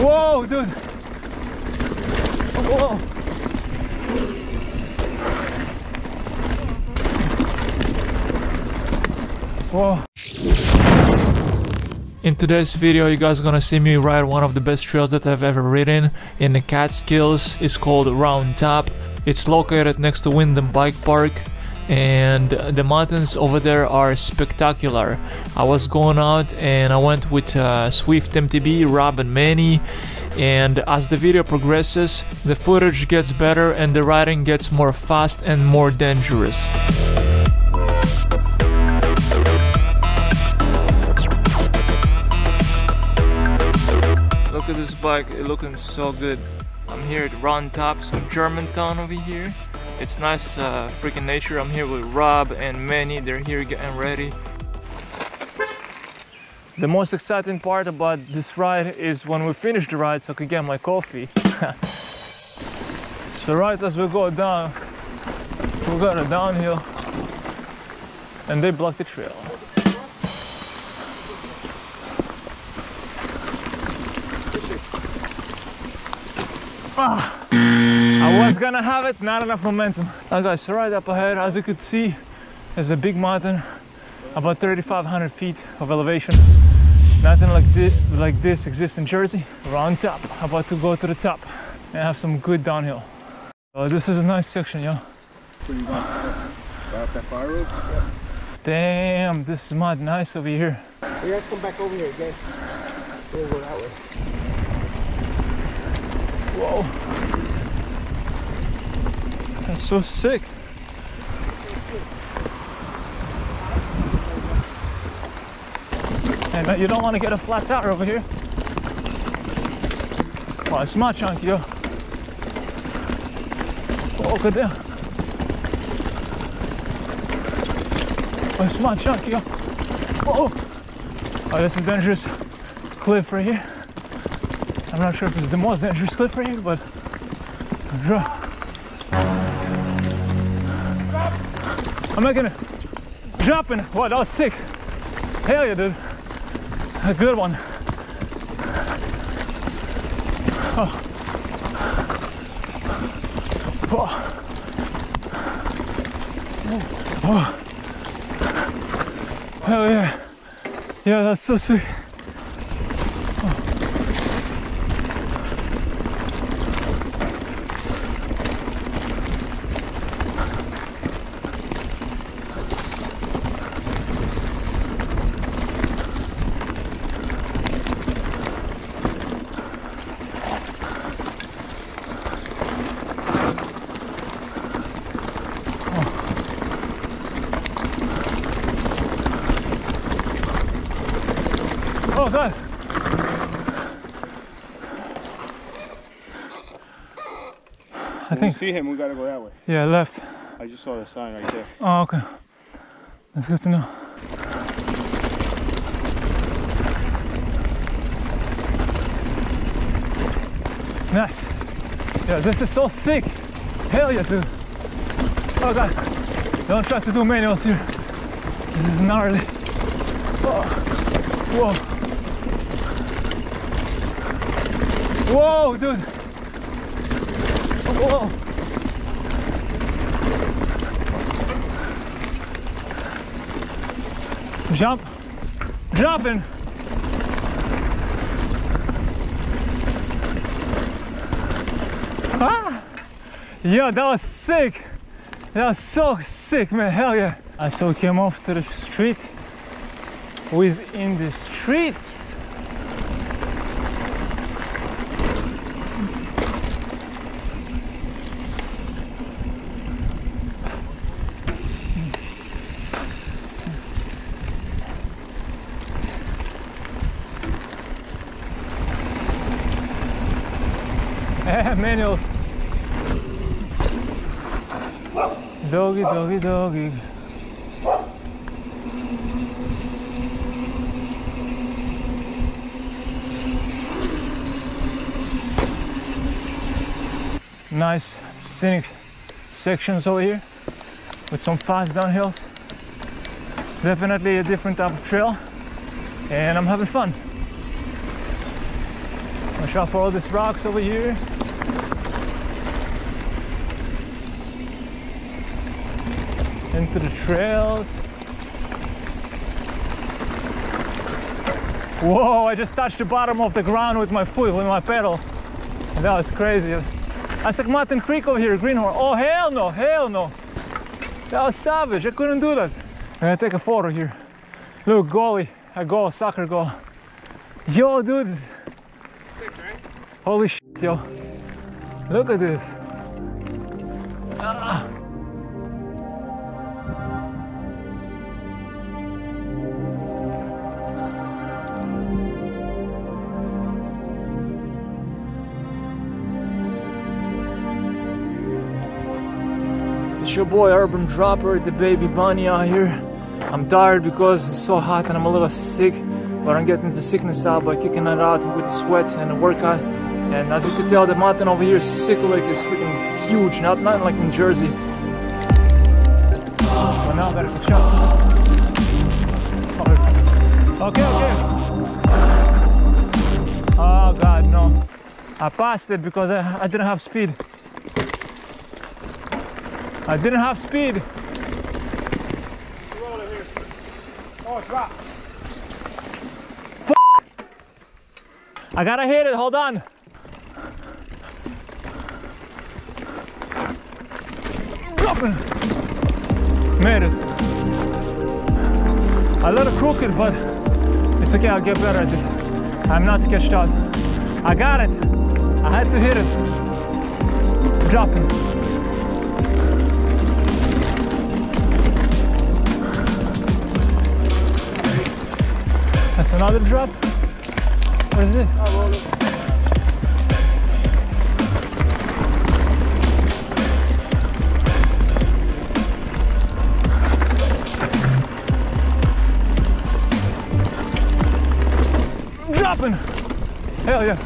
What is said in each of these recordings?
Whoa, dude. Whoa. Whoa. In today's video you guys are gonna see me ride one of the best trails that I've ever ridden in the Catskills. It's called Round Top. It's located next to Windham Bike Park and the mountains over there are spectacular. I was going out and I went with uh, Swift MTB, Rob and Manny and as the video progresses the footage gets better and the riding gets more fast and more dangerous. Look at this bike, it looking so good. I'm here at Round Top, some Germantown over here. It's nice uh, freaking nature. I'm here with Rob and Manny. They're here getting ready. The most exciting part about this ride is when we finish the ride so I can get my coffee. so right as we go down, we got a downhill and they block the trail. Ah, I was mm-hmm. gonna have it, not enough momentum. Now guys, so right up ahead, as you could see, there's a big mountain, about 3,500 feet of elevation. Nothing like, thi like this exists in Jersey. We're on top, about to go to the top and have some good downhill. This is a nice section, yo. You got that fire road? Yeah. Damn, this is mud nice over here. We have to come back over here again. We'll go that way. Whoa. That's so sick. Hey you don't want to get a flat tire over here. Wow, it's my chunky, yo. Oh, good there. Oh, it's my chunky, yo. Whoa. Oh, this is dangerous cliff right here. I'm not sure if it's the most dangerous cliff right here, but making it. Dropping. Wow, that was sick. Hell yeah, dude. A good one. Oh. Oh. Oh. Hell yeah. Yeah, that's so sick. Oh god. I think see him, we gotta go that way. yeah, left. I just saw the sign right there. Oh, okay. That's good to know. Nice. Yeah, this is so sick. Hell yeah, dude. Oh god. Don't try to do manuals here. This is gnarly. Oh. Whoa. Whoa, dude. Whoa. Jump. Jumping. Ah! Yeah, that was sick. That was so sick, man. Hell yeah. I so came off to the street. Who is in the streets? Manuals. Doggy, doggy, doggy. Nice scenic sections over here with some fast downhills. Definitely a different type of trail and I'm having fun. Watch out for all these rocks over here. Into the trails. Whoa, I just touched the bottom of the ground with my foot, with my pedal. That was crazy. That's like Mountain Creek over here, Greenhorn. Oh, hell no, hell no. That was savage, I couldn't do that. I'm gonna take a photo here. Look, goalie, a goal, soccer goal. Yo, dude. Sick, Right? Holy shit, yo. Look at this. Ah. It's your boy Urban Dropper, the baby bunny out here. I'm tired because it's so hot and I'm a little sick, but I'm getting the sickness out by kicking it out with the sweat and the workout. And as you can tell, the mountain over here, Sickle Lake, is freaking huge, not, not like in Jersey. So now I gotta catch up. Okay, okay. Oh god, no. I passed it because I, I didn't have speed. I didn't have speed. Oh, drop. I gotta hit it, hold on. Made it. A little crooked, but it's okay, I'll get better at this. I'm not sketched out. I got it. I had to hit it. Dropping. That's another drop. What is this? Hell yeah.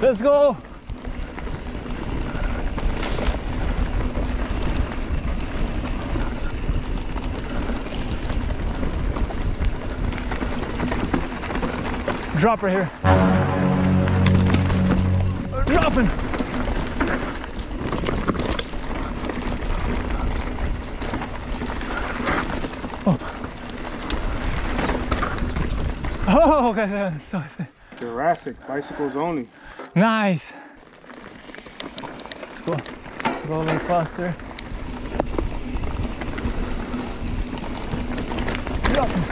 Let's go. Drop right here. Dropping. Oh, okay, yeah, so Jurassic, bicycles only. nice. Let's go. Go a little faster. Dropping.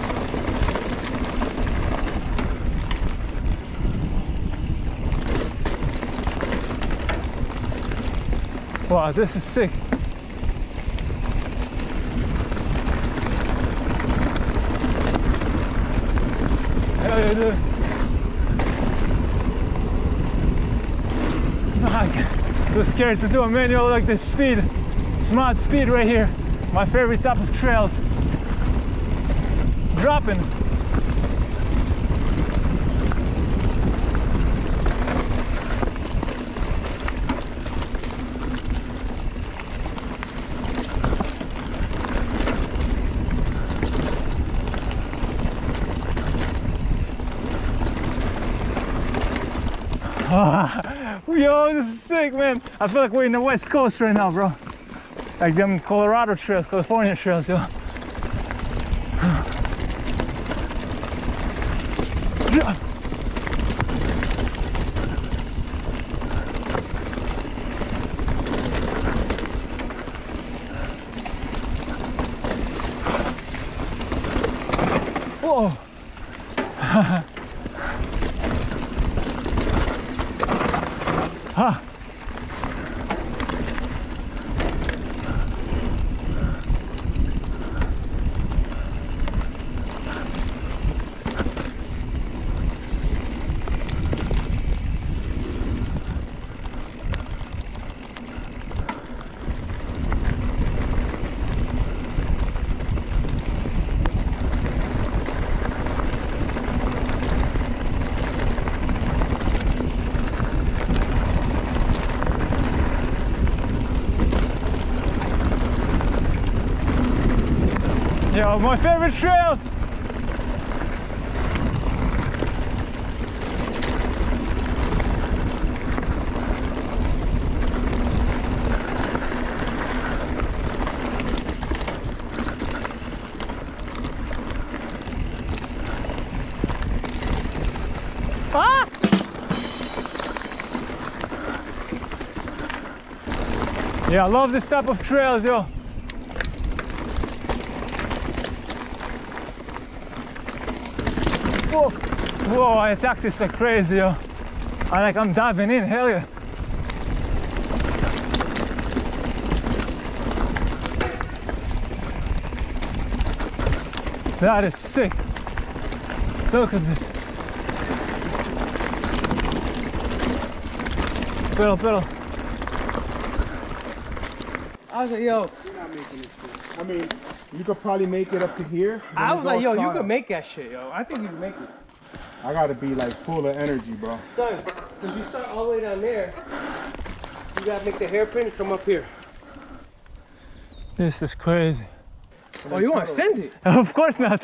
Wow, this is sick. I'm too scared to do a manual like this speed. Smart speed right here. My favorite type of trails. Dropping. Yo, this is sick, man. I feel like we're in the West Coast right now, bro. Like them Colorado trails, California trails, yo. Whoa. Huh. Of my favorite trails! Ah! Yeah, I love this type of trails, yo. Whoa, whoa, I attacked this like crazy, yo. I like, I'm diving in, hell yeah. That is sick. Look at this. Pedal, pedal. I was like, yo, You're not making this shit. I mean, you could probably make it up to here. I was like, all yo, you startup. can make that shit, yo. I think you can make it. I gotta be like full of energy, bro. Son, if you start all the way down there, you gotta make the hairpin come up here. This is crazy. Oh, you want to send it? of course not.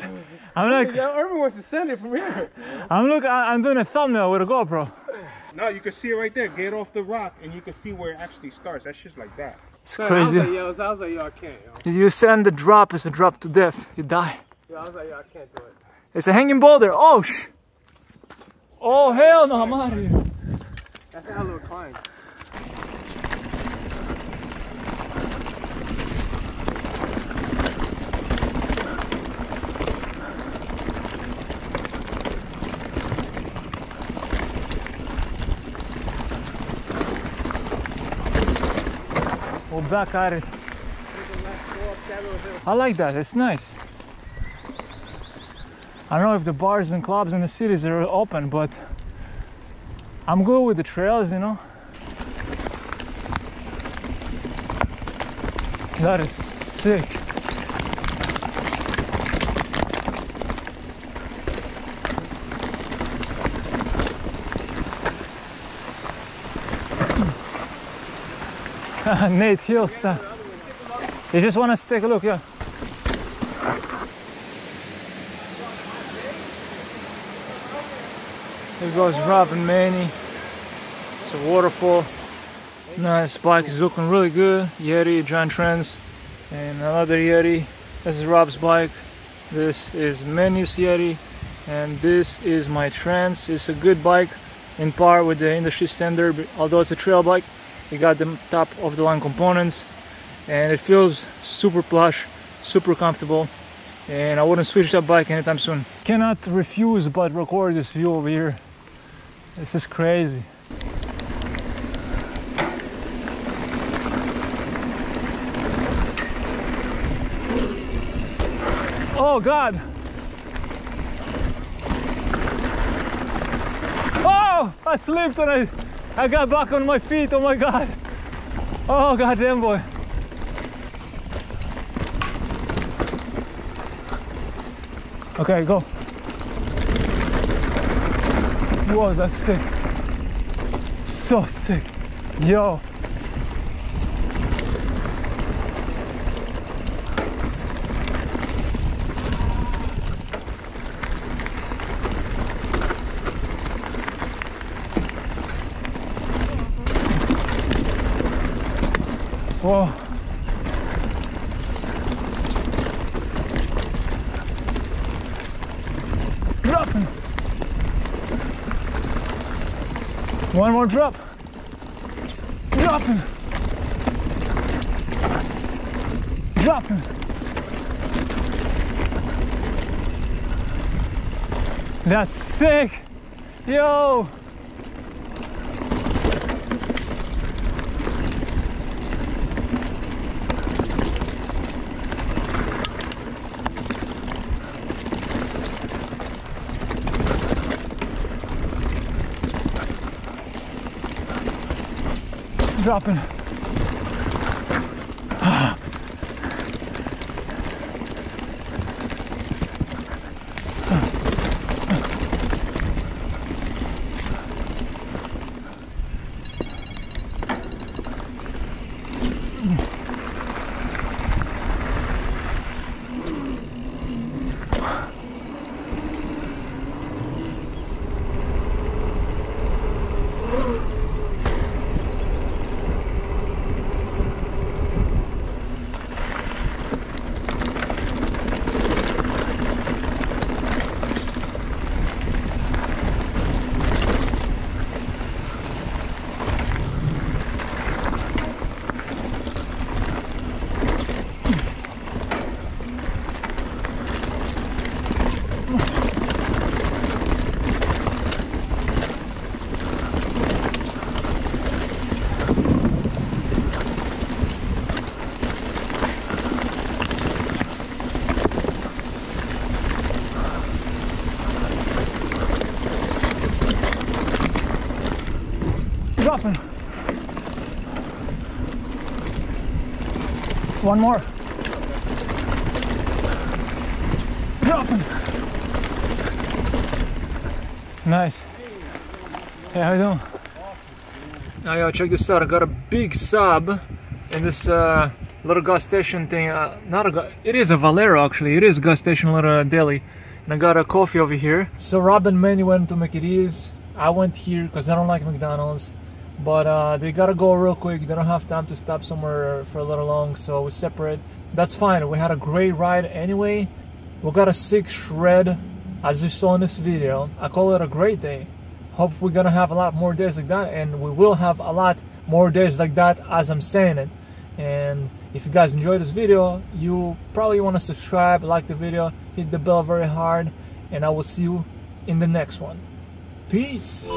I'm like, Yeah, everyone wants to send it from here. I'm look, I- I'm doing a thumbnail with a GoPro. No, you can see it right there. Get off the rock and you can see where it actually starts. That's just like that. It's Son, I was crazy. like, yo, I was like, yo, I can't, yo. You send the drop, it's a drop to death. You die. yo. I was like, yo, I can't do it. It's a hanging boulder. Oh sh. Oh hell no, I'm out of here. That's a hell of a climb. Back at it. I like that. It's nice. I don't know if the bars and clubs in the cities are open, but I'm good with the trails, you know. That is sick. Nate Hill stuff. You just want us to take a look, yeah. There goes Rob and Manny. It's a waterfall. Nice bike is looking really good. Yeti, Giant Trance, and another Yeti. This is Rob's bike. This is Manny's Yeti, and this is my Trance. It's a good bike in par with the industry standard, although it's a trail bike. It got the top of the line components, and it feels super plush, super comfortable. And I wouldn't switch that bike anytime soon. Cannot refuse but record this view over here. This is crazy. Oh God! Oh! I slipped and I, I got back on my feet. Oh my God! Oh goddamn boy! Okay, go. Whoa, that's sick. So sick. Yo. Whoa. Dropping. One more drop. Dropping. Dropping. That's sick. Yo. Dropping. One more. Dropping. Nice. Hey, how you doing? Now, yo, check this out. I got a big sub in this uh, little gas station thing. Uh, not a, it is a Valero actually. It is a gas station, little uh, deli. And I got a coffee over here. So Rob and Manny went to McDee's. I went here because I don't like McDonald's. But uh, they gotta go real quick. They don't have time to stop somewhere for a little long, so we separate. That's fine. We had a great ride anyway. We got a sick shred, as you saw in this video. I call it a great day. Hope we're gonna have a lot more days like that, and we will have a lot more days like that as I'm saying it. And if you guys enjoyed this video, you probably want to subscribe, like the video, hit the bell very hard, and I will see you in the next one. Peace.